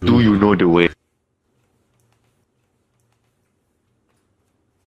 Do you know the way?